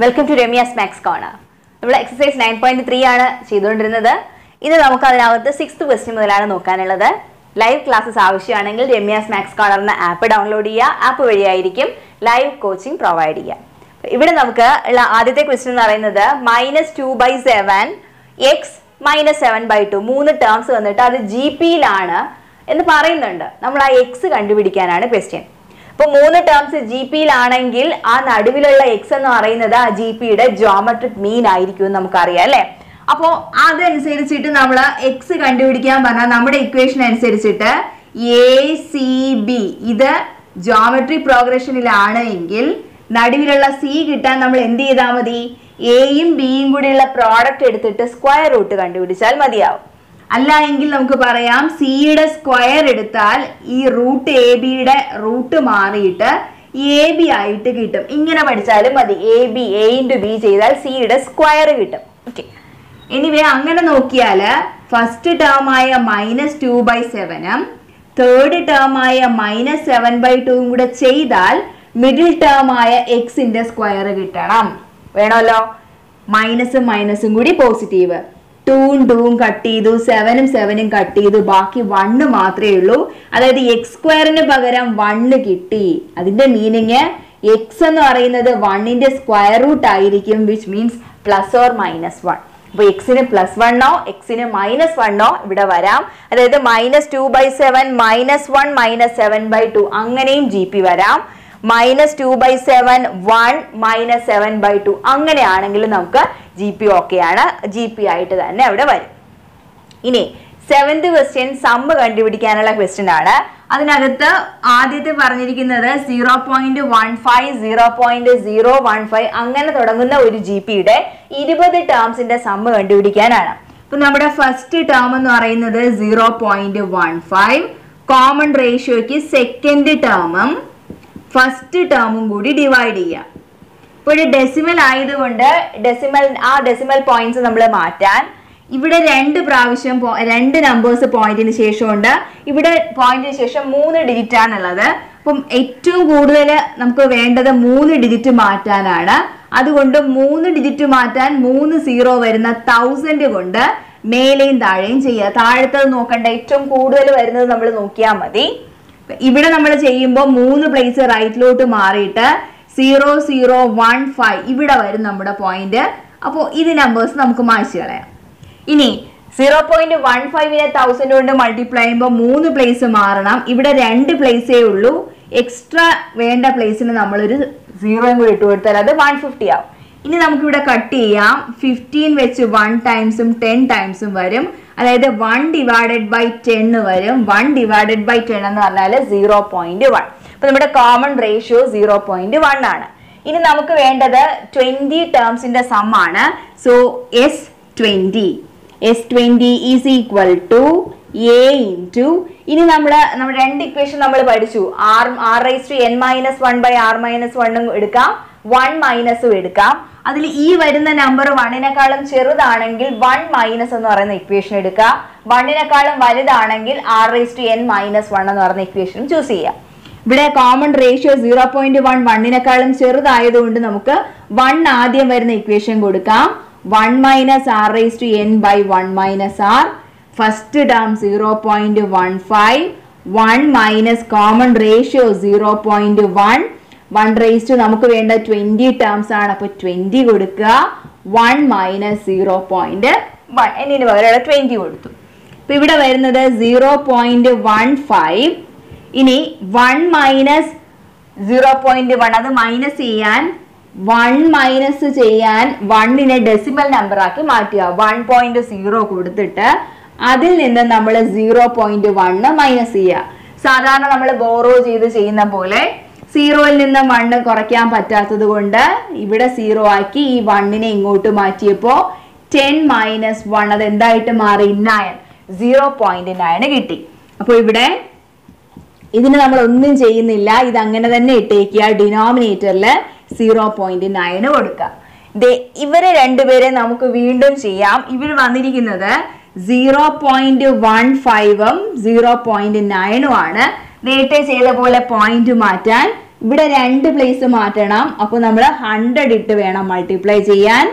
Welcome to Ramya maths corner നമ്മൾ exercise nine point three ആണ് ചെയ്തുകൊണ്ടിരുന്നത്. ഇന്ന് നമുക്ക് അതിനകത്ത് സിക്സ്ത് ക്വസ്റ്റ്യൻ മുതലാണ് നോക്കാനുള്ളത്. ലൈവ് ക്ലാസ്സസ് ആവശ്യമാണെങ്കിൽ രമ്യാസ് മാക്സ് കോണർ എന്ന ആപ്പ് ഡൗൺലോഡ് ചെയ്യുക. ആപ്പ് വഴിയായിരിക്കും ലൈവ് കോച്ചിങ് പ്രൊവൈഡ് ചെയ്യുക. ഇവിടെ നമുക്ക് ഉള്ള ആദ്യത്തെ ക്വസ്റ്റ്യൻ എന്ന് പറയുന്നത് minus two by seven X minus seven by two മൂന്ന് ടേംസ് വന്നിട്ട് അത് ജി പിയിലാണ് എന്ന് പറയുന്നുണ്ട്. നമ്മൾ ആ എക്സ് കണ്ടുപിടിക്കാനാണ് ക്വസ്റ്റ്യൻ ഇപ്പൊ മൂന്ന് ടേംസ് ജി പിയിലാണെങ്കിൽ ആ നടുവിലുള്ള എക്സ് എന്ന് പറയുന്നത് ആ ജി പിയുടെ ജോമെട്രിക് മീൻ ആയിരിക്കും എന്ന് നമുക്കറിയാം അല്ലെ? അപ്പോ അതനുസരിച്ചിട്ട് നമ്മൾ എക്സ് കണ്ടുപിടിക്കാൻ പറഞ്ഞാൽ നമ്മുടെ ഇക്വേഷൻ അനുസരിച്ചിട്ട് എ സി ബി ഇത് ജോമെട്രി പ്രോഗ്രഷനിലാണ് എങ്കിൽ നടുവിലുള്ള സി കിട്ടാൻ നമ്മൾ എന്ത് ചെയ്താൽ മതി? എയും ബിയും കൂടിയുള്ള പ്രോഡക്റ്റ് എടുത്തിട്ട് സ്ക്വയർ റൂട്ട് കണ്ടുപിടിച്ചാൽ മതിയാവും. അല്ല എങ്കിൽ നമുക്ക് പറയാം സിയുടെ സ്ക്വയർ എടുത്താൽ ഈ റൂട്ട് എ ബിയുടെ റൂട്ട് മാറിയിട്ട് എ ബി ആയിട്ട് കിട്ടും. ഇങ്ങനെ പഠിച്ചാലും മതി. A B A into B ചെയ്താൽ സിയുടെ സ്ക്വയർ കിട്ടും. ഓക്കെ എനിവേ അങ്ങനെ നോക്കിയാൽ ഫസ്റ്റ് ടേം ആയ മൈനസ് ടു ബൈ സെവനും തേർഡ് ടേം ആയ മൈനസ് സെവൻ ബൈ ടുവും കൂടെ ചെയ്താൽ മിഡിൽ ടേം ആയ എക്സിന്റെ സ്ക്വയർ കിട്ടണം. വേണമല്ലോ? മൈനസും മൈനസും കൂടി പോസിറ്റീവ് ടൂവും ടൂവും കട്ട് ചെയ്തു സെവനും സെവനും കട്ട് ചെയ്തു. ബാക്കി വണ്ണ് മാത്രമേ ഉള്ളൂ. അതായത് എക്സ് സ്ക്വയറിന് പകരം വണ്ണ് കിട്ടി. അതിന്റെ മീനിങ് എക്സ് എന്ന് പറയുന്നത് വണ്ണിന്റെ സ്ക്വയർ റൂട്ട് ആയിരിക്കും which means plus or minus one അപ്പൊ എക്സിന് പ്ലസ് വണ്ണോ എക്സിന് മൈനസ് വണ്ണോ ഇവിടെ വരാം. അതായത് minus two by seven minus one minus seven by two അങ്ങനെയും ജി പി വരാം. Minus two by seven one minus seven by two. അങ്ങനെയാണെങ്കിൽ നമുക്ക് ജി പി ഓക്കെ ആണ്. ജി പി ആയിട്ട് തന്നെ അവിടെ വരും. ഇനി സെവൻത് ക്വസ്റ്റ്യൻ സമ്മ് കണ്ടുപിടിക്കാനുള്ള ക്വസ്റ്റ്യൻ ആണ്. അതിനകത്ത് ആദ്യത്തെ പറഞ്ഞിരിക്കുന്നത് zero point one five zero point zero one five അങ്ങനെ തുടങ്ങുന്ന ഒരു ജി പിയുടെ ഇരുപത് ടേംസിന്റെ സമ്മ് കണ്ടുപിടിക്കാനാണ്. അപ്പൊ നമ്മുടെ ഫസ്റ്റ് ടേം എന്ന് പറയുന്നത് zero point one five common റേഷ്യോയ്ക്ക് second ടേമും ഫസ്റ്റ് ടേമും കൂടി ഡിവൈഡ് ചെയ്യാം. ഇപ്പോൾ ഒരു ഡെസിമൽ ആയതുകൊണ്ട് ഡെസിമൽ ആ ഡെസിമൽ പോയിന്റ്സ് നമ്മൾ മാറ്റാൻ. ഇവിടെ രണ്ട് പ്രാവശ്യം രണ്ട് നമ്പേഴ്സ് പോയിന്റിന് ശേഷമുണ്ട്. ഇവിടെ പോയിന്റിന് ശേഷം മൂന്ന് ഡിജിറ്റ് ആണുള്ളത്. അപ്പം ഏറ്റവും കൂടുതൽ നമുക്ക് വേണ്ടത് മൂന്ന് ഡിജിറ്റ് മാറ്റാനാണ്. അതുകൊണ്ട് മൂന്ന് ഡിജിറ്റ് മാറ്റാൻ മൂന്ന് സീറോ വരുന്ന തൗസൻഡ് കൊണ്ട് മേലെയും താഴെയും ചെയ്യുക. താഴത്തത് നോക്കണ്ട ഏറ്റവും കൂടുതൽ വരുന്നത് നമ്മൾ നോക്കിയാൽ മതി. ഇവിടെ നമ്മൾ ചെയ്യുമ്പോൾ മൂന്ന് പ്ലേസ് റൈറ്റിലോട്ട് മാറിയിട്ട് സീറോ സീറോ വൺ ഫൈവ് ഇവിടെ വരും നമ്മുടെ പോയിന്റ് അപ്പോൾ ഇത് നമ്പേഴ്സ് നമുക്ക് മായ്ച്ചു കളയാം. ഇനി സീറോ പോയിന്റ് വൺ ഫൈവിനെ തൗസൻഡ് കൊണ്ട് മൾട്ടിപ്ലൈ ചെയ്യുമ്പോൾ മൂന്ന് പ്ലേസ് മാറണം. ഇവിടെ രണ്ട് പ്ലേസേ ഉള്ളൂ. എക്സ്ട്രാ വേണ്ട പ്ലേസിന് നമ്മളൊരു സീറോയും കൂടി ഇട്ട് കൊടുത്താൽ അത് വൺ ഫിഫ്റ്റി ആവും. ഇനി നമുക്കിവിടെ കട്ട് ചെയ്യാം. ഫിഫ്റ്റീൻ വെച്ച് വൺ ടൈംസും ടെൻ ടൈംസും വരും. അതായത് വൺ ഡിവൈഡഡ് ബൈ ടെൻ വരും. വൺ ഡിവൈഡഡ് ബൈ ടെൻ എന്ന് പറഞ്ഞാൽ സീറോ പോയിന്റ് വൺ അപ്പൊ നമ്മുടെ common ratio zero point one ആണ്. ഇനി നമുക്ക് വേണ്ടത് ട്വന്റി ടേംസിന്റെ സം ആണ്. So S twenty S twenty is equal to A into ഇനി നമ്മൾ നമ്മൾ രണ്ട് ഇക്വേഷൻ നമ്മൾ പഠിച്ചു. R R raise to n minus one by R minus വണ്ണും എടുക്കാം. വൺ മൈനസും എടുക്കാം. അതിൽ ഈ വരുന്ന നമ്പർ വണ്ണിനെക്കാളും ചെറുതാണെങ്കിൽ വൺ മൈനസ് എന്ന് പറയുന്ന ഇക്വേഷൻ എടുക്കുക. വണ്ണിനെക്കാളും വലുതാണെങ്കിൽ R raise to n minus one എന്ന് പറയുന്ന ഇക്വേഷനും ചൂസ് ചെയ്യുക ഇവിടെ common ratio zero point one വണ്ണിനെക്കാളും ചെറുതായതുകൊണ്ട് നമുക്ക് വൺ ആദ്യം വരുന്ന ഇക്വേഷൻ കൊടുക്കാം. One minus R raise to n by one minus R first term zero point one five one minus common ratio zero point one one raise to നമുക്ക് വേണ്ട twenty terms ആണ്. അപ്പൊ twenty കൊടുക്കുക. One minus zero point one എന്നിന് പകരം twenty കൊടുത്തു. ഇപ്പൊ ഇവിടെ വരുന്നത് സീറോ പോയിന്റ് വൺ ഫൈവ് ഇനി one minus zero point one അത് മൈനസ് ചെയ്യാൻ വൺ മൈനസ് ചെയ്യാൻ വണ്ണിനെ ഡെസിമൽ നമ്പർ ആക്കി മാറ്റുക. വൺ പോയിന്റ് സീറോ കൊടുത്തിട്ട് അതിൽ നിന്ന് നമ്മൾ സീറോ പോയിന്റ് വണ്ണ് മൈനസ് ചെയ്യുക. സാധാരണ നമ്മൾ ബോറോ ചെയ്ത് ചെയ്യുന്ന പോലെ സീറോയിൽ നിന്ന് വണ്ണ് കുറയ്ക്കാൻ പറ്റാത്തത് കൊണ്ട് ഇവിടെ സീറോ ആക്കി ഈ വണ്ണിനെ ഇങ്ങോട്ട് മാറ്റിയപ്പോൾ ടെൻ മൈനസ് വൺ അത് എന്തായിട്ട് മാറി? നയൻ സീറോ പോയിന്റ് നയൻ കിട്ടി. അപ്പോൾ ഇവിടെ ഇതിന് നമ്മൾ ഒന്നും ചെയ്യുന്നില്ല. ഇത് അങ്ങനെ തന്നെ ഇട്ടേക്കുക. ഡിനോമിനേറ്ററിൽ സീറോ പോയിന്റ് നയന് കൊടുക്കുക. ഇവരെ രണ്ടുപേരെ നമുക്ക് വീണ്ടും ചെയ്യാം. ഇവർ വന്നിരിക്കുന്നത് സീറോ പോയിന്റ് വൺ ഫൈവും സീറോ പോയിന്റ് നയനും ആണ്. നേരത്തെ ചെയ്ത പോലെ പോയിന്റ് മാറ്റാൻ. ഇവിടെ രണ്ട് പ്ലേസ് മാറ്റണം. അപ്പോൾ നമ്മൾ ഹൺഡ്രഡ് ഇട്ട് വേണം മൾട്ടിപ്ലൈ ചെയ്യാൻ.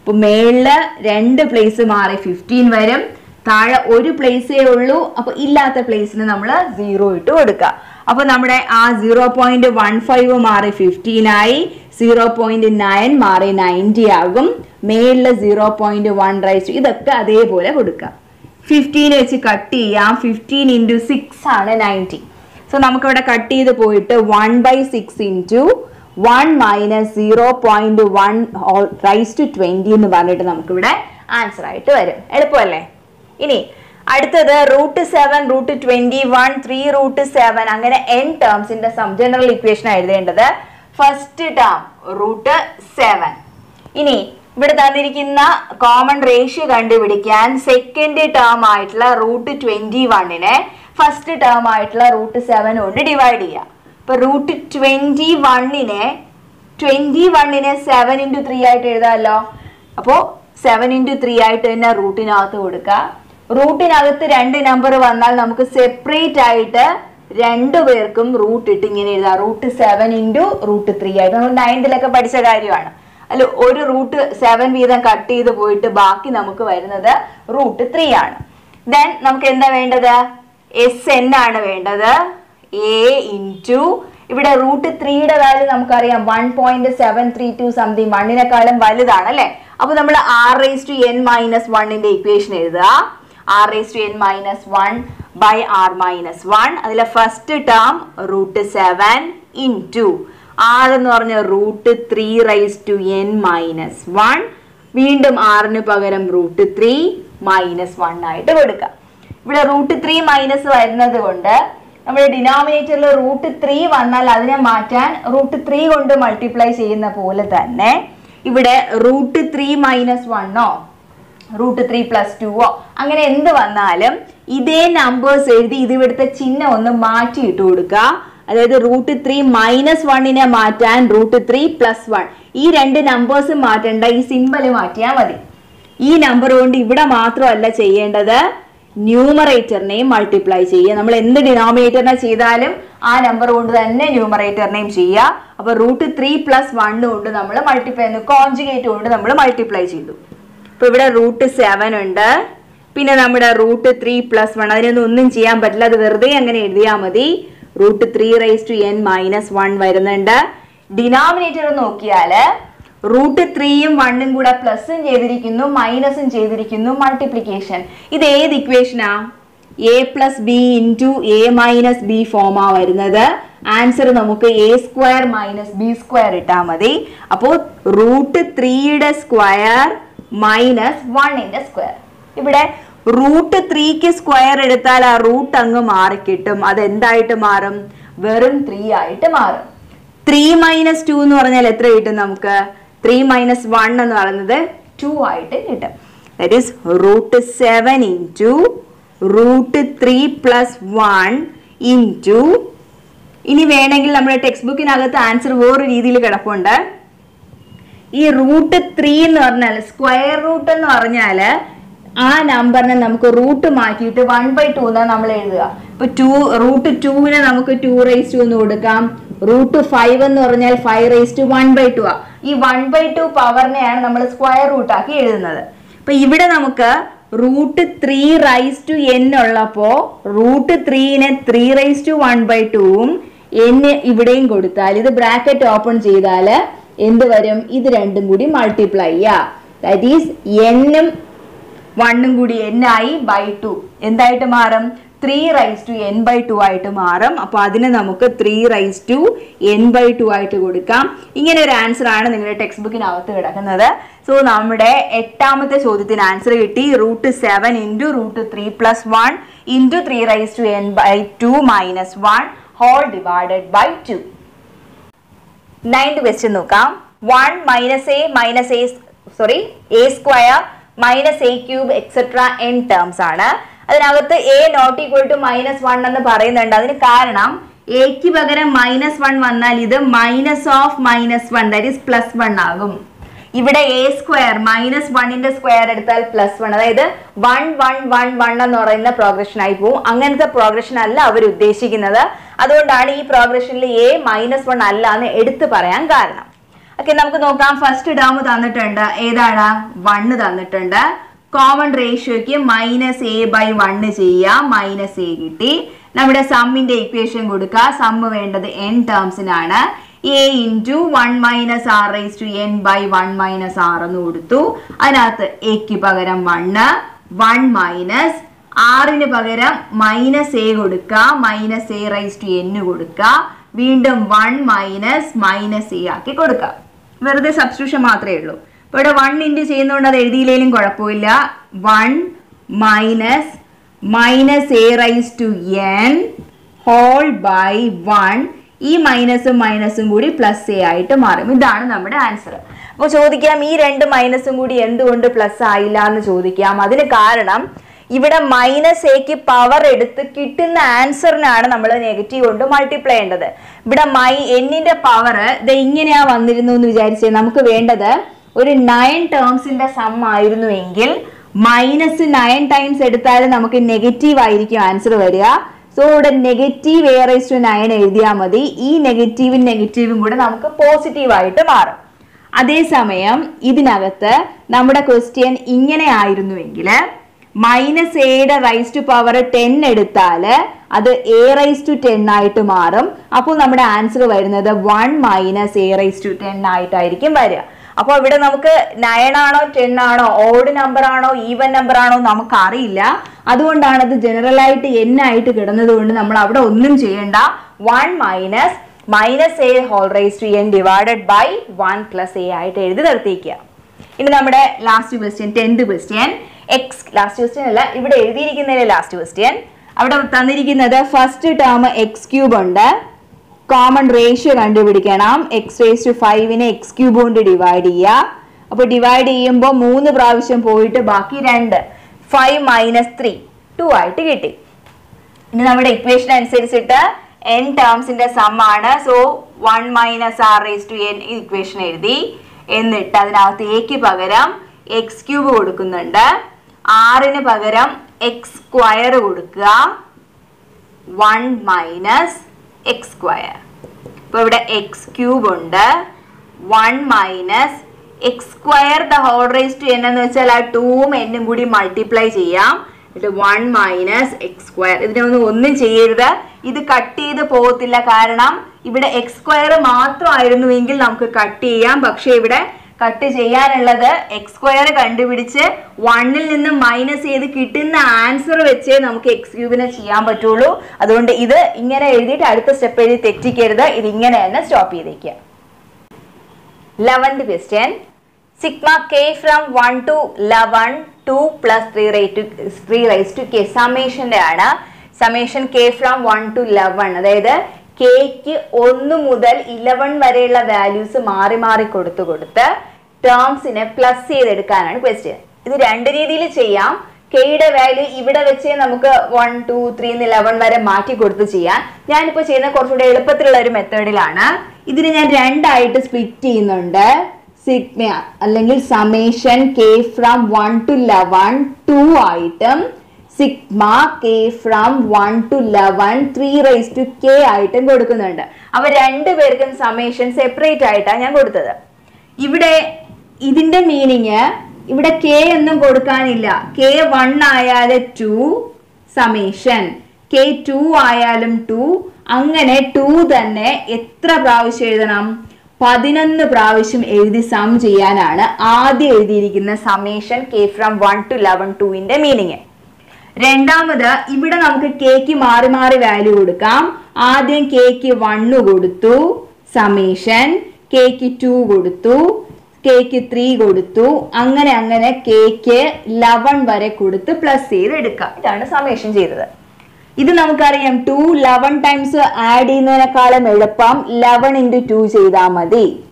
അപ്പോൾ മേളിൽ രണ്ട് പ്ലേസ് മാറി ഫിഫ്റ്റീൻ വരും. താഴെ ഒരു പ്ലേസേ ഉള്ളൂ. അപ്പോൾ ഇല്ലാത്ത പ്ലേസിന് നമ്മൾ സീറോ ഇട്ട് കൊടുക്കുക അപ്പോൾ നമ്മുടെ ആ സീറോ പോയിന്റ് വൺ ഫൈവ് മാറി ഫിഫ്റ്റീൻ ആയി. സീറോ പോയിന്റ് നയൻ മാറി നയന്റി ആകും. മേളിൽ സീറോ പോയിന്റ് വൺ റൈസ് ഇതൊക്കെ അതേപോലെ കൊടുക്കുക ഫിഫ്റ്റീൻ വെച്ച് കട്ട് ചെയ്യാം. ഫിഫ്റ്റീൻ ഇന്റു സിക്സ് ആണ് നയന്റി സോ നമുക്കിവിടെ കട്ട് ചെയ്ത് പോയിട്ട് one by six into one minus zero point one raise to twenty എന്ന് പറഞ്ഞിട്ട് നമുക്കിവിടെ ആൻസർ ആയിട്ട് വരും. എളുപ്പമല്ലേ? ഇനി അടുത്തത് root seven root twenty one three root seven അങ്ങനെ എൻ ടേംസിന്റെ സം ജനറൽ ഇക്വേഷൻ എഴുതേണ്ടത് ഫസ്റ്റ് ടേം റൂട്ട് സെവൻ ഇനി ഇവിടെ തന്നിരിക്കുന്ന കോമൺ റേഷ്യോ കണ്ടുപിടിക്കാൻ സെക്കൻഡ് ടേം ആയിട്ടുള്ള റൂട്ട് ട്വന്റി വണ്ണിനെ ഫസ്റ്റ് ടേം ആയിട്ടുള്ള റൂട്ട് സെവൻ കൊണ്ട് ഡിവൈഡ് ചെയ്യുക ഇപ്പൊ റൂട്ട് ട്വന്റി വണ്ണിനെ ട്വന്റി വണ്ണിനെ സെവൻ ഇന്റു ത്രീ ആയിട്ട് എഴുതാമല്ലോ. അപ്പോൾ സെവൻ ഇന്റു ത്രീ ആയിട്ട് തന്നെ റൂട്ടിനകത്ത് കൊടുക്കുക. റൂട്ടിനകത്ത് രണ്ട് നമ്പർ വന്നാൽ നമുക്ക് സെപ്പറേറ്റ് ആയിട്ട് രണ്ടു പേർക്കും റൂട്ട് ഇട്ട് ഇങ്ങനെ എഴുതാം. Root seven into root three ആയിട്ട്. നമ്മൾ നയൻത്തിലൊക്കെ പഠിച്ച കാര്യമാണ്. അല്ല ഒരു റൂട്ട് സെവൻ വീതം കട്ട് ചെയ്ത് പോയിട്ട് ബാക്കി നമുക്ക് വരുന്നത് റൂട്ട് ത്രീ ആണ്. ദെൻ നമുക്ക് എന്താ വേണ്ടത്? എസ് എൻ ആണ് വേണ്ടത്. എ ഇന്റു ഇവിടെ റൂട്ട് ത്രീയുടെ വാല്യൂ നമുക്കറിയാം. One point seven three two something വണ്ണിനെക്കാളും വലുതാണ് അല്ലെ? അപ്പൊ നമ്മൾ R raise to n minus വണ്ണിന്റെ ഇക്വേഷൻ എഴുതുക. R raise to n minus one by R minus one അതിലെ first term root seven into R എന്ന് പറഞ്ഞ root three raise to n minus one വീണ്ടും ആറിന് പകരം റൂട്ട് ത്രീ മൈനസ് വൺ ആയിട്ട് കൊടുക്കാം. ഇവിടെ റൂട്ട് ത്രീ മൈനസ് വരുന്നത് കൊണ്ട് നമ്മുടെ ഡിനോമിനേറ്ററിൽ റൂട്ട് ത്രീ വന്നാൽ അതിനെ മാറ്റാൻ റൂട്ട് ത്രീ കൊണ്ട് മൾട്ടിപ്ലൈ ചെയ്യുന്ന പോലെ തന്നെ ഇവിടെ റൂട്ട് ത്രീ മൈനസ് വണ്ണോ റൂട്ട് ത്രീ പ്ലസ് ടുവോ അങ്ങനെ എന്ത് വന്നാലും ഇതേ നമ്പേഴ്സ് എഴുതി ഇത് ഇവിടുത്തെ ചിഹ്നം ഒന്ന് മാറ്റി ഇട്ട് കൊടുക്കുക അതായത് റൂട്ട് ത്രീ മൈനസ് വണ്ണിനെ മാറ്റാൻ റൂട്ട് ത്രീ പ്ലസ് വൺ. ഈ രണ്ട് നമ്പേഴ്സ് മാറ്റേണ്ട ഈ സിമ്പൽ മാറ്റിയാൽ മതി. ഈ നമ്പർ കൊണ്ട് ഇവിടെ മാത്രമല്ല ചെയ്യേണ്ടത് ന്യൂമറേറ്ററിനെയും മൾട്ടിപ്ലൈ ചെയ്യുക. നമ്മൾ എന്ത് ഡിനോമിനേറ്ററിനെ ചെയ്താലും ആ നമ്പർ കൊണ്ട് തന്നെ ന്യൂമറേറ്ററിനെയും ചെയ്യുക. അപ്പൊ റൂട്ട് ത്രീ പ്ലസ് വൺ കൊണ്ട് നമ്മൾ മൾട്ടിപ്ലൈ കോൺജുഗേറ്റ് കൊണ്ട് നമ്മൾ മൾട്ടിപ്ലൈ ചെയ്തു. ഇപ്പൊ ഇവിടെ റൂട്ട് സെവൻ ഉണ്ട്. പിന്നെ നമ്മുടെ റൂട്ട് ത്രീ പ്ലസ് വൺ അതിനൊന്നും ഒന്നും ചെയ്യാൻ പറ്റില്ല. അത് വെറുതെ അങ്ങനെ എഴുതിയാൽ മതി. Root three raise to n minus one വരുന്നുണ്ട്. ഡിനോമിനേറ്റർ നോക്കിയാൽ റൂട്ട് ത്രീയും വണ്ണും കൂടെ പ്ലസും ചെയ്തിരിക്കുന്നു മൈനസും ചെയ്തിരിക്കുന്നു മൾട്ടിപ്ലിക്കേഷൻ ഇത് ഏത് ഇക്വേഷനാ A plus B into A minus B FOMAA വരുന്നത്. ആൻസർ നമുക്ക് A square minus B square ഇട്ടാൽ മതി. അപ്പോൾ റൂട്ട് ത്രീയുടെ സ്ക്വയർ മൈനസ് വണ്ണിന്റെ സ്ക്വയർ ഇവിടെ റൂട്ട് ത്രീക്ക് സ്ക്വയർ എടുത്താൽ ആ റൂട്ട് അങ്ങ് മാറിക്കിട്ടും. അത് എന്തായിട്ട് മാറും? വെറും ത്രീ ആയിട്ട് മാറും. ത്രീ മൈനസ് ടു എന്ന് പറഞ്ഞാൽ എത്ര കിട്ടും നമുക്ക്? ത്രീ മൈനസ് വൺ എന്ന് പറയുന്നത് ടു ആയിട്ട് കിട്ടും. That is root seven into root three plus one into ഇനി വേണമെങ്കിൽ നമ്മുടെ ടെക്സ്റ്റ് ബുക്കിനകത്ത് ആൻസർ വേറൊരു രീതിയിൽ കിടപ്പുണ്ട്. ഈ റൂട്ട് ത്രീ എന്ന് പറഞ്ഞാൽ സ്ക്വയർ റൂട്ട് എന്ന് പറഞ്ഞാൽ ആ നമ്പറിനെ നമുക്ക് റൂട്ട് മാറ്റിയിട്ട് വൺ ബൈ ടു എന്നാണ് നമ്മൾ എഴുതുക ഇപ്പൊ ടു റൂട്ട് ടുവിനെ നമുക്ക് ടു റേസ് ടു എന്ന് കൊടുക്കാം. റൂട്ട് ഫൈവ് എന്ന് പറഞ്ഞാൽ five raise to one by two ആ. ഈ വൺ ബൈ ടു പവറിനെയാണ് നമ്മൾ സ്ക്വയർ റൂട്ട് ആക്കി എഴുതുന്നത്. അപ്പൊ ഇവിടെ നമുക്ക് root three raise to n ഉള്ളപ്പോ root ത്രീനെ three raise to one by ടുവും എൻ ഇവിടെയും കൊടുത്താൽ ഇത് ബ്രാക്കറ്റ് ഓപ്പൺ ചെയ്താൽ എന്ത് വരും? ഇത് രണ്ടും കൂടി മൾട്ടിപ്ലൈ ചെയ്യാ ദാറ്റ് ഈസ് എന്നും വണ്ണും കൂടി എൻ ആയി ബൈ ടു എന്തായിട്ട് മാറും? Three raise to n by two ആയിട്ട് മാറും. അപ്പോൾ അതിന് നമുക്ക് three raise to n by two ആയിട്ട് കൊടുക്കാം. ഇങ്ങനെ ഒരു ആൻസർ ആണ് നിങ്ങളുടെ ടെക്സ്റ്റ് ബുക്കിനകത്ത് കിടക്കുന്നത്. സോ നമ്മുടെ എട്ടാമത്തെ ചോദ്യത്തിന് ആൻസർ കിട്ടി. Root seven into root three plus one into three raise to n by two minus one whole divided by two ninth question നോക്കാം. One minus A minus A sorry A square minus A cube etcetera n terms ആണ്. അതിനകത്ത് A not equal to minus one എന്ന് പറയുന്നുണ്ട്. അതിന് കാരണം എക്ക് പകരം minus one വന്നാൽ ഇത് minus of minus one that is plus one ആകും. ഇവിടെ എ സ്ക്വയർ മൈനസ് വണ്ണിന്റെ സ്ക്വയർ എടുത്താൽ പ്ലസ് വൺ അതായത് വൺ വൺ വൺ വൺ എന്ന് പറയുന്ന പ്രോഗ്രഷൻ ആയി പോകും അങ്ങനത്തെ പ്രോഗ്രഷൻ അല്ല അവർ ഉദ്ദേശിക്കുന്നത്. അതുകൊണ്ടാണ് ഈ പ്രോഗ്രഷനിൽ എ മൈനസ് വൺ അല്ല എന്ന് എടുത്തു പറയാൻ കാരണം. ഓക്കെ നമുക്ക് നോക്കാം. ഫസ്റ്റ് ടേം തന്നിട്ടുണ്ട്. ഏതാണ്? വണ്ണ് തന്നിട്ടുണ്ട്. കോമൺ റേഷ്യോയ്ക്ക് മൈനസ് എ ബൈ വണ്ണ് ചെയ്യാം മൈനസ് എ കിട്ടി. നമ്മുടെ സമ്മിന്റെ ഇക്വേഷൻ കൊടുക്കുക. സമ്മ് വേണ്ടത് N ടേംസിനാണ് A into one minus R raise to n by one minus R എന്ന് കൊടുത്തു. അതിനകത്ത് എക്ക് പകരം വണ്ണ് വൺ മൈനസ് ആറിന് പകരം മൈനസ് എ കൊടുക്കുക. മൈനസ് എ റൈസ് ടു എന്ന് കൊടുക്കുക. വീണ്ടും വൺ മൈനസ് മൈനസ് എ ആക്കി കൊടുക്കുക. വെറുതെ സബ്സ്റ്റിറ്റ്യൂഷൻ മാത്രമേ ഉള്ളൂ. ഇപ്പൊ ഇവിടെ വൺ ഇന്റു ചെയ്യുന്നതുകൊണ്ട് അത് എഴുതിയില്ലെങ്കിലും കുഴപ്പമില്ല. One minus minus A raise to n whole by one ഈ മൈനസും മൈനസും കൂടി പ്ലസ് എ ആയിട്ട് മാറും. ഇതാണ് നമ്മുടെ ആൻസർ അപ്പോൾ ചോദിക്കാം ഈ രണ്ട് മൈനസും കൂടി എന്തുകൊണ്ട് പ്ലസ് ആയില്ല എന്ന് ചോദിക്കാം. അതിന് കാരണം ഇവിടെ മൈനസ് എക്ക് പവർ എടുത്ത് കിട്ടുന്ന ആൻസറിനാണ് നമ്മൾ നെഗറ്റീവ് കൊണ്ട് മൾട്ടിപ്ലൈ ചെയ്യേണ്ടത്. ഇവിടെ മൈ എന്നിന്റെ പവർ ഇത് ഇങ്ങനെയാ വന്നിരുന്നു എന്ന് വിചാരിച്ചേ. നമുക്ക് വേണ്ടത് ഒരു നയൻ ടേംസിന്റെ സം ആയിരുന്നുവെങ്കിൽ മൈനസ് നയൻ ടൈംസ് എടുത്താൽ നമുക്ക് നെഗറ്റീവ് ആയിരിക്കും ആൻസർ വരിക. സോ ഇവിടെ negative A raise to nine എഴുതിയാൽ മതി. ഈ നെഗറ്റീവും നെഗറ്റീവും കൂടെ നമുക്ക് പോസിറ്റീവ് ആയിട്ട് മാറും. അതേസമയം ഇതിനകത്ത് നമ്മുടെ ക്വസ്റ്റ്യൻ ഇങ്ങനെ ആയിരുന്നുവെങ്കിൽ മൈനസ് എയുടെ റൈസ് ടു പവർ ടെൻ എടുത്താൽ അത് എ റൈസ് ടു ടെൻ ആയിട്ട് മാറും. അപ്പോൾ നമ്മുടെ ആൻസർ വരുന്നത് one minus A raise to ten ആയിട്ടായിരിക്കും വരിക. അപ്പോൾ ഇവിടെ നമുക്ക് നയൻ ആണോ ടെൻ ആണോ ഓഡ് നമ്പർ ആണോ ഈവൻ നമ്പർ ആണോ നമുക്ക് അറിയില്ല അതുകൊണ്ടാണ് ഇത് ജനറൽ ആയിട്ട് എൻ ആയിട്ട് കിടന്നത് കൊണ്ട് നമ്മൾ അവിടെ ഒന്നും ചെയ്യണ്ട. One minus minus A whole raise to n divided by one plus A ആയിട്ട് എഴുതി നിർത്തിക്കുക ഇനി നമ്മുടെ last question tenth question X last question അല്ല ഇവിടെ എഴുതിയിരിക്കുന്നതിലെ ലാസ്റ്റ് ക്വസ്റ്റ്യൻ അവിടെ തന്നിരിക്കുന്നത് ഫസ്റ്റ് ടേം എക്സ് ക്യൂബ് ഉണ്ട്. കോമൺ റേഷ്യോ കണ്ടുപിടിക്കണം. എക്സ് റേസ് ടു ഫൈവിനെ എക്സ് ക്യൂബ് കൊണ്ട് ഡിവൈഡ് ചെയ്യുക. അപ്പോൾ ഡിവൈഡ് ചെയ്യുമ്പോൾ മൂന്ന് പ്രാവശ്യം പോയിട്ട് ബാക്കി രണ്ട്. ഫൈവ് മൈനസ് ത്രീ ടു ആയിട്ട് കിട്ടി. ഇനി നമ്മുടെ ഇക്വേഷൻ അനുസരിച്ചിട്ട് എൻ ടേംസിന്റെ സം ആണ്. So one minus R raise to n equation എഴുതി. എന്നിട്ട് അതിനകത്ത് എക്ക് പകരം എക്സ് ക്യൂബ് കൊടുക്കുന്നുണ്ട്. ആറിന് പകരം എക്സ് സ്ക്വയർ കൊടുക്കുക. വൺ മൈനസ് എക്സ് സ്ക്വയർ ഇപ്പൊ ഇവിടെ എക്സ് ക്യൂബ് ഉണ്ട്. One minus X square the whole raise to n എന്ന് വെച്ചാൽ ആ ടൂവും എന്നും കൂടി മൾട്ടിപ്ലൈ ചെയ്യാം. എന്നിട്ട് വൺ മൈനസ് എക്സ് സ്ക്വയർ ഇതിനൊന്നും ഒന്നും ചെയ്യരുത്. ഇത് കട്ട് ചെയ്ത് പോകത്തില്ല. കാരണം ഇവിടെ എക്സ് സ്ക്വയർ മാത്രമായിരുന്നുവെങ്കിൽ നമുക്ക് കട്ട് ചെയ്യാം. പക്ഷെ ഇവിടെ കട്ട് ചെയ്യാനുള്ളത് എക്സ് സ്ക്വയർ കണ്ടുപിടിച്ച് വണ്ണിൽ നിന്ന് മൈനസ് ചെയ്ത് കിട്ടുന്ന ആൻസർ വെച്ചേ നമുക്ക് എക്സ് ക്യൂബിനെ ചെയ്യാൻ പറ്റുള്ളൂ. അതുകൊണ്ട് ഇത് ഇങ്ങനെ എഴുതിയിട്ട് അടുത്ത സ്റ്റെപ്പ് എഴുതി തെറ്റിക്കരുത്. ഇത് ഇങ്ങനെ തന്നെ സ്റ്റോപ്പ് ചെയ്തേക്കുക. Eleventh question sigma K from one to eleven two plus three raise three raise to K സമേഷന്റെ ആണ്. Summation K from one to eleven അതായത് കെക്ക് ഒന്ന് മുതൽ ഇലവൻ വരെയുള്ള വാല്യൂസ് മാറി മാറി കൊടുത്തു കൊടുത്ത് ടേംസിനെ പ്ലസ് ചെയ്തെടുക്കാനാണ് ക്വസ്റ്റ്യൻ ഇത് രണ്ട് രീതിയിൽ ചെയ്യാം. കെയുടെ വാല്യൂ ഇവിടെ വെച്ച് നമുക്ക് വൺ ടു ത്രീ എന്ന് ഇലവൻ വരെ മാറ്റി കൊടുത്ത് ചെയ്യാം. ഞാനിപ്പോൾ ചെയ്യുന്ന കുറച്ചുകൂടെ എളുപ്പത്തിലുള്ള ഒരു മെത്തേഡിലാണ് ഇതിന് ഞാൻ രണ്ടായിട്ട് സ്പ്ലിറ്റ് ചെയ്യുന്നുണ്ട്. സിഗ്മ അല്ലെങ്കിൽ summation K from one to eleven two ആയിട്ടും sigma K from one to eleven three raise to K ആയിട്ടും കൊടുക്കുന്നുണ്ട്. അപ്പൊ രണ്ടുപേർക്കും സമേഷൻ സെപ്പറേറ്റ് ആയിട്ടാണ് ഞാൻ കൊടുത്തത്. ഇവിടെ ഇതിന്റെ മീനിങ് ഇവിടെ കെ ഒന്നും കൊടുക്കാനില്ല. കെ വൺ ആയാലും ടു സമേഷൻ കെ ടു ആയാലും ടു അങ്ങനെ ടു തന്നെ എത്ര പ്രാവശ്യം എഴുതണം? പതിനൊന്ന് പ്രാവശ്യം എഴുതി സം ചെയ്യാനാണ് ആദ്യം എഴുതിയിരിക്കുന്ന summation K from one to eleven ടുവിന്റെ മീനിങ് രണ്ടാമത് ഇവിടെ നമുക്ക് കേക്ക് മാറി മാറി വാല്യൂ കൊടുക്കാം. ആദ്യം കേക്ക് വണ്ണ് കൊടുത്തു. സമേഷൻ കേക്ക് ടു കൊടുത്തു. കേക്ക് ത്രീ കൊടുത്തു. അങ്ങനെ അങ്ങനെ കേക്ക് ലെവൻ വരെ കൊടുത്ത് പ്ലസ് ചെയ്ത് എടുക്കാം. ഇതാണ് സമേഷൻ ചെയ്തത്. ഇത് നമുക്കറിയാം ടു ലെവൻ ടൈംസ് ആഡ് ചെയ്യുന്നതിനേക്കാളും എളുപ്പം. ലെവൻ ഇന്റു ടു ചെയ്താൽ മതി.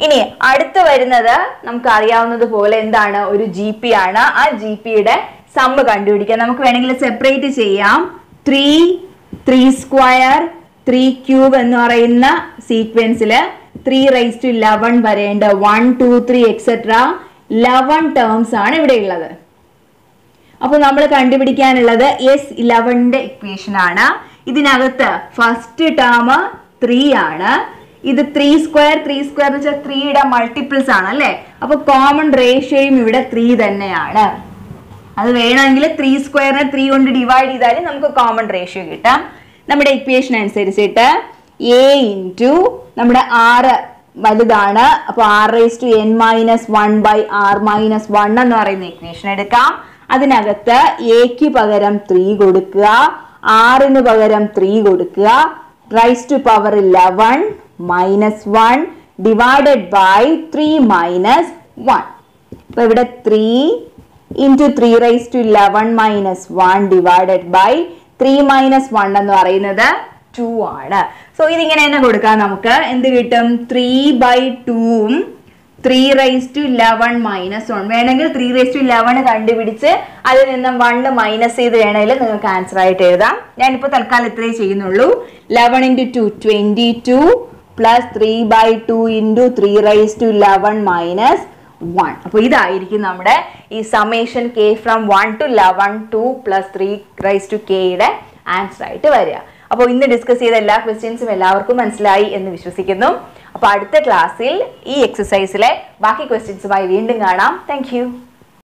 ഇനി അടുത്ത് വരുന്നത് നമുക്ക് അറിയാവുന്നത് പോലെ എന്താണ്? ഒരു ജി പി ആണ്. ആ ജി പിയുടെ സമ്മ് കണ്ടുപിടിക്കാം. നമുക്ക് വേണമെങ്കിൽ സെപ്പറേറ്റ് ചെയ്യാം. Three three square three cube എന്ന് പറയുന്ന സീക്വൻസിൽ ത്രീ റൈസ് ടു ഇലവൺ വരേണ്ട one two three etcetera eleven terms ആണ് ഇവിടെ ഉള്ളത് അപ്പോൾ നമ്മൾ കണ്ടുപിടിക്കാനുള്ളത് എസ് ഇലവന്റെ ഇക്വേഷൻ ആണ്. ഇതിനകത്ത് ഫസ്റ്റ് ടേം ത്രീ ആണ്. ഇത് ത്രീ സ്ക്വയർ ത്രീ സ്ക്വയർ എന്ന് വെച്ചാൽ ത്രീയുടെ മൾട്ടിപ്പിൾസ് ആണ് അല്ലേ? അപ്പൊ കോമൺ റേഷ്യോയും ഇവിടെ ത്രീ തന്നെയാണ്. അത് വേണമെങ്കിൽ ത്രീ സ്ക്വയറിനെ ത്രീ കൊണ്ട് ഡിവൈഡ് ചെയ്താൽ നമുക്ക് കോമൺ റേഷ്യോ കിട്ടാം. നമ്മുടെ ഇക്വേഷൻ അനുസരിച്ചിട്ട് എ ഇന്റു നമ്മുടെ ആറ് വലുതാണ്. അപ്പോൾ R raise to n minus one by R minus one എന്ന് പറയുന്ന ഇക്വേഷൻ എടുക്കാം. അതിനകത്ത് എക്ക് പകരം ത്രീ കൊടുക്കുക. ആറിന് പകരം ത്രീ കൊടുക്കുക. Raise to power eleven minus one divided by three minus one അപ്പൊ ഇവിടെ three into three raise to eleven minus one divided by three minus one എന്ന് പറയുന്നത് ടു ആണ്. സോ ഇതിങ്ങനെ തന്നെ കൊടുക്കാം നമുക്ക്. എന്ത് കിട്ടും? ത്രീ ബൈ ടൂവും three raise to eleven minus one വേണമെങ്കിൽ ത്രീ റൈസ് ടു ലെവൻ കണ്ടുപിടിച്ച് അതിൽ നിന്നും വണ്ണ് മൈനസ് ചെയ്ത് വേണമെങ്കിൽ നിങ്ങൾക്ക് ആൻസർ ആയിട്ട് എഴുതാം. ഞാനിപ്പോൾ തൽക്കാലം ഇത്രയേ ചെയ്യുന്നുള്ളൂ. Eleven into two twenty two plus three by two into three raise to eleven minus one അപ്പോൾ ഇതായിരിക്കും നമ്മുടെ ഈ summation K from one to eleven two plus three raise to കെയുടെ ആൻസർ ആയിട്ട് വരിക. അപ്പോൾ ഇന്ന് ഡിസ്കസ് ചെയ്ത എല്ലാ ക്വസ്റ്റ്യൻസും എല്ലാവർക്കും മനസ്സിലായി എന്ന് വിശ്വസിക്കുന്നു. അപ്പോൾ അടുത്ത ക്ലാസ്സിൽ ഈ എക്സസൈസിലെ ബാക്കി ക്വസ്റ്റ്യൻസുമായി വീണ്ടും കാണാം. താങ്ക്